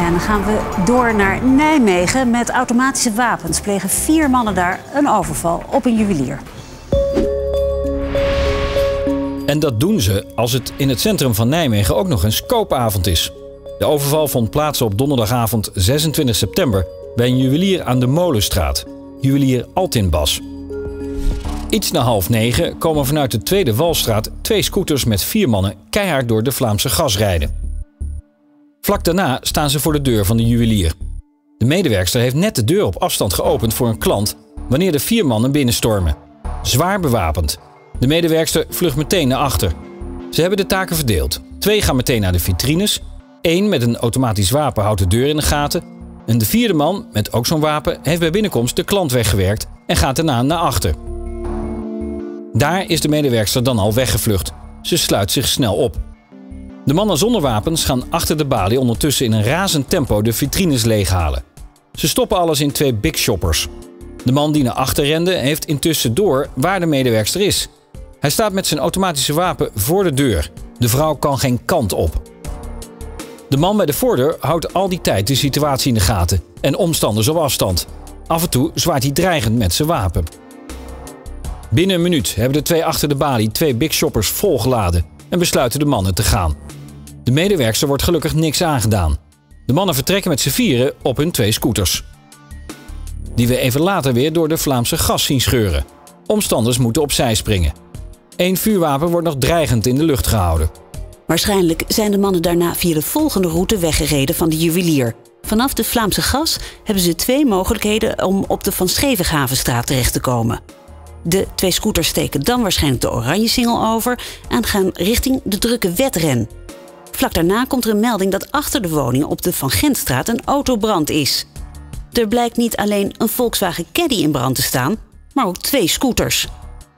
En dan gaan we door naar Nijmegen. Met automatische wapens plegen vier mannen daar een overval op een juwelier. En dat doen ze als het in het centrum van Nijmegen ook nog eens koopavond is. De overval vond plaats op donderdagavond 26 september bij een juwelier aan de Molenstraat, juwelier Altinbas. Iets na half negen komen vanuit de Tweede Walstraat twee scooters met vier mannen keihard door de Vlaamse gas rijden. Vlak daarna staan ze voor de deur van de juwelier. De medewerkster heeft net de deur op afstand geopend voor een klant wanneer de vier mannen binnenstormen. Zwaar bewapend. De medewerkster vlucht meteen naar achter. Ze hebben de taken verdeeld. Twee gaan meteen naar de vitrines. Eén met een automatisch wapen houdt de deur in de gaten. En de vierde man, met ook zo'n wapen, heeft bij binnenkomst de klant weggewerkt en gaat daarna naar achter. Daar is de medewerkster dan al weggevlucht. Ze sluit zich snel op. De mannen zonder wapens gaan achter de balie ondertussen in een razend tempo de vitrines leeghalen. Ze stoppen alles in twee big shoppers. De man die naar achter rende heeft intussen door waar de medewerkster is. Hij staat met zijn automatische wapen voor de deur. De vrouw kan geen kant op. De man bij de voordeur houdt al die tijd de situatie in de gaten en omstanders op afstand. Af en toe zwaait hij dreigend met zijn wapen. Binnen een minuut hebben de twee achter de balie twee big shoppers volgeladen en besluiten de mannen te gaan. De medewerkster wordt gelukkig niks aangedaan. De mannen vertrekken met z'n vieren op hun twee scooters. Die we even later weer door de Vlaamse gas zien scheuren. Omstanders moeten opzij springen. Eén vuurwapen wordt nog dreigend in de lucht gehouden. Waarschijnlijk zijn de mannen daarna via de volgende route weggereden van de juwelier. Vanaf de Vlaamse gas hebben ze twee mogelijkheden om op de Van Schevengavenstraat terecht te komen. De twee scooters steken dan waarschijnlijk de oranje singel over en gaan richting de drukke wedren. Vlak daarna komt er een melding dat achter de woning op de Van Gentstraat een autobrand is. Er blijkt niet alleen een Volkswagen Caddy in brand te staan, maar ook twee scooters.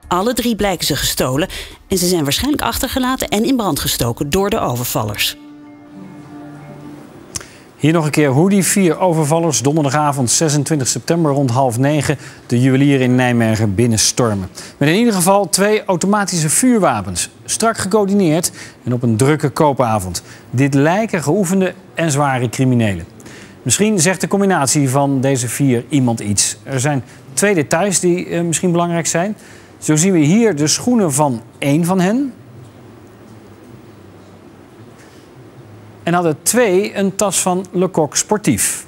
Alle drie blijken ze gestolen en ze zijn waarschijnlijk achtergelaten en in brand gestoken door de overvallers. Hier nog een keer hoe die vier overvallers donderdagavond 26 september rond half negen de juwelier in Nijmegen binnenstormen. Met in ieder geval twee automatische vuurwapens. Strak gecoördineerd en op een drukke koopavond. Dit lijken geoefende en zware criminelen. Misschien zegt de combinatie van deze vier iemand iets. Er zijn twee details die eh, misschien belangrijk zijn. Zo zien we hier de schoenen van één van hen. En hadden twee een tas van Lecoq Sportief.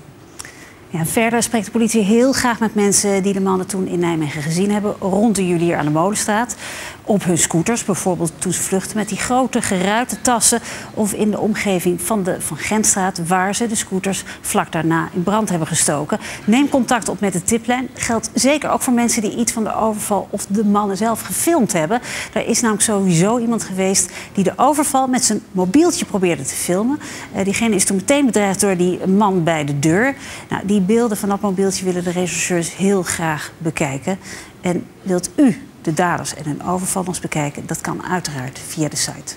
Verder spreekt de politie heel graag met mensen die de mannen toen in Nijmegen gezien hebben. Rond de juwelier aan de Molenstraat. Op hun scooters, bijvoorbeeld toen ze vluchten met die grote geruite tassen. Of in de omgeving van de Van Gentstraat, waar ze de scooters vlak daarna in brand hebben gestoken. Neem contact op met de tiplijn. Geldt zeker ook voor mensen die iets van de overval of de mannen zelf gefilmd hebben. Er is namelijk sowieso iemand geweest die de overval met zijn mobieltje probeerde te filmen. Uh, diegene is toen meteen bedreigd door die man bij de deur. Nou, die beelden van dat mobieltje willen de rechercheurs heel graag bekijken. En wilt u de daders en hun overvallers bekijken? Dat kan uiteraard via de site.